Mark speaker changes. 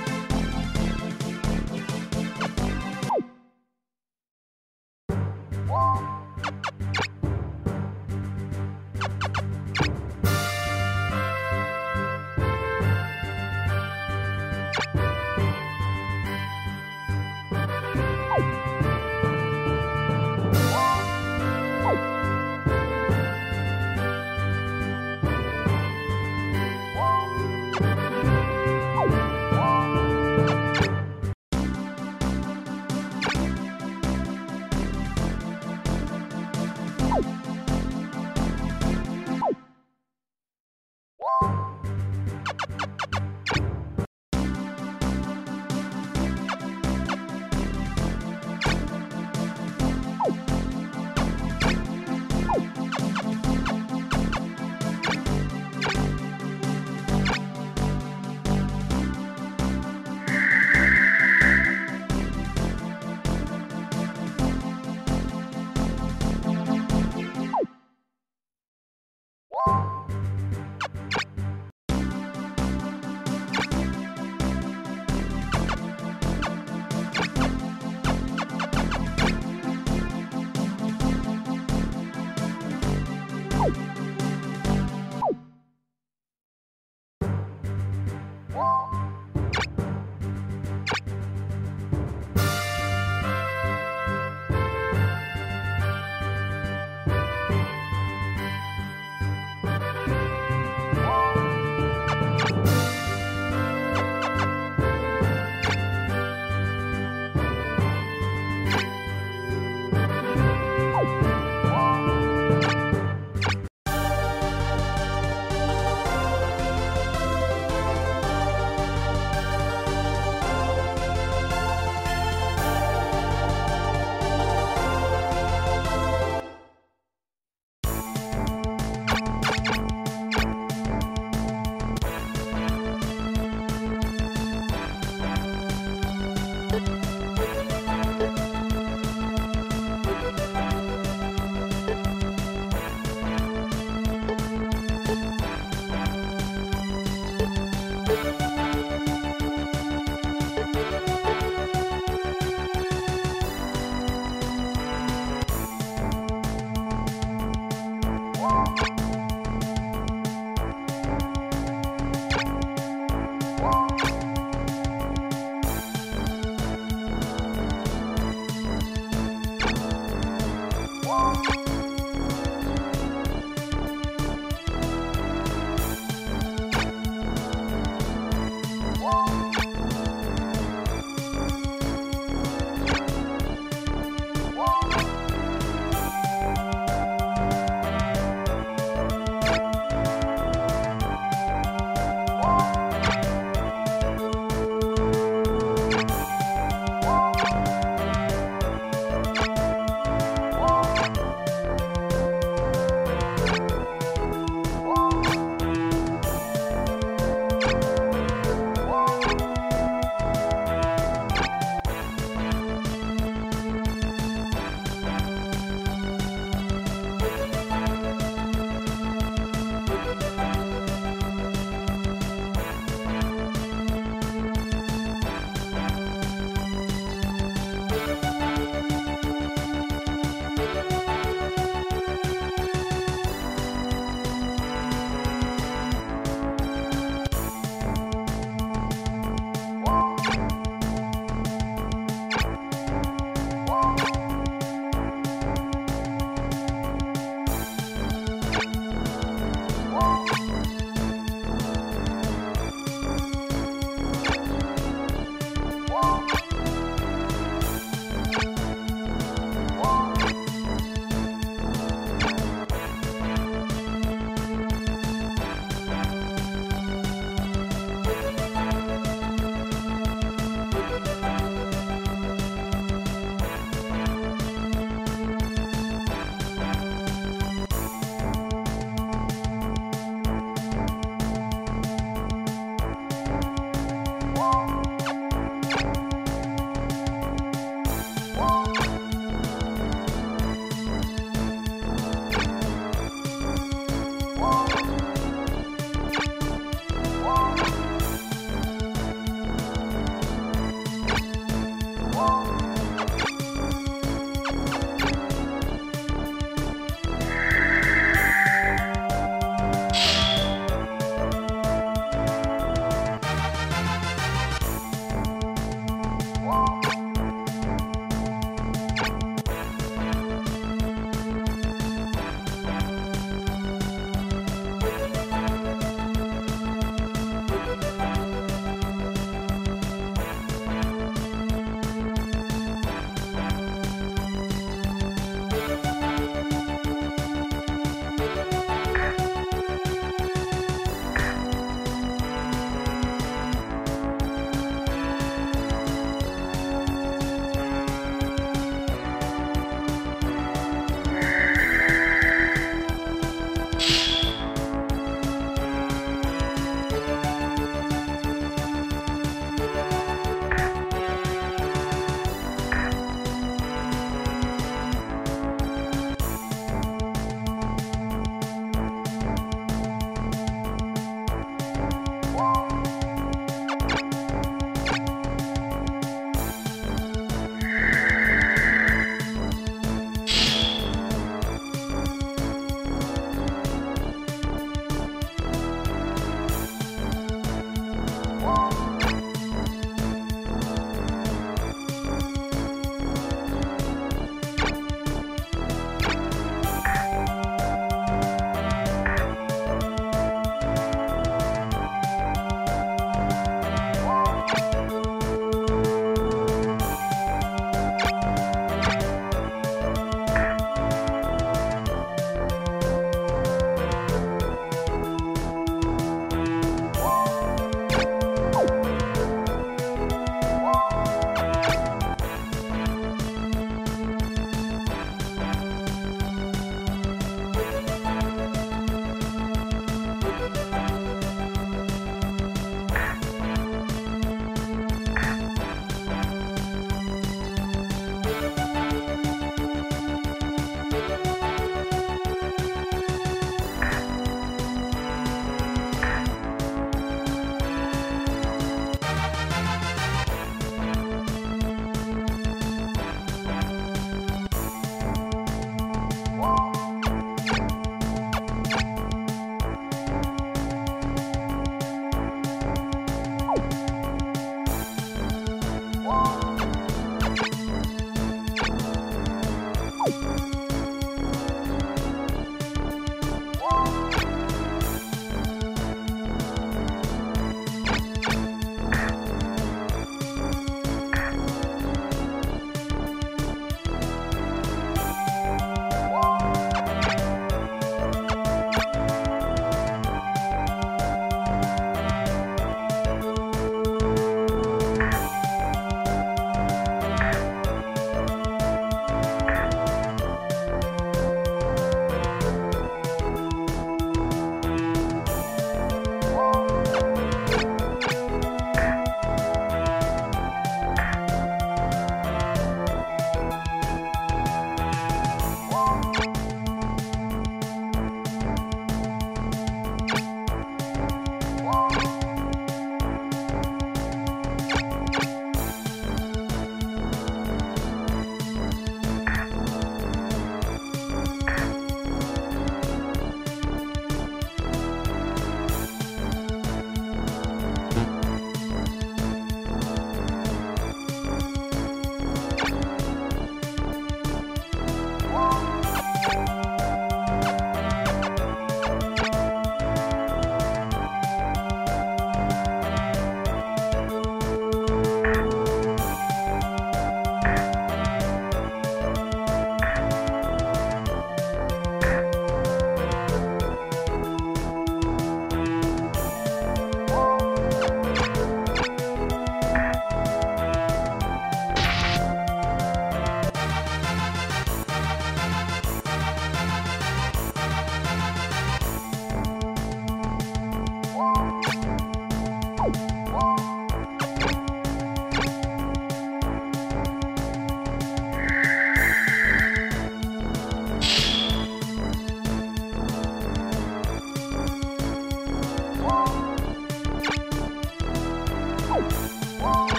Speaker 1: you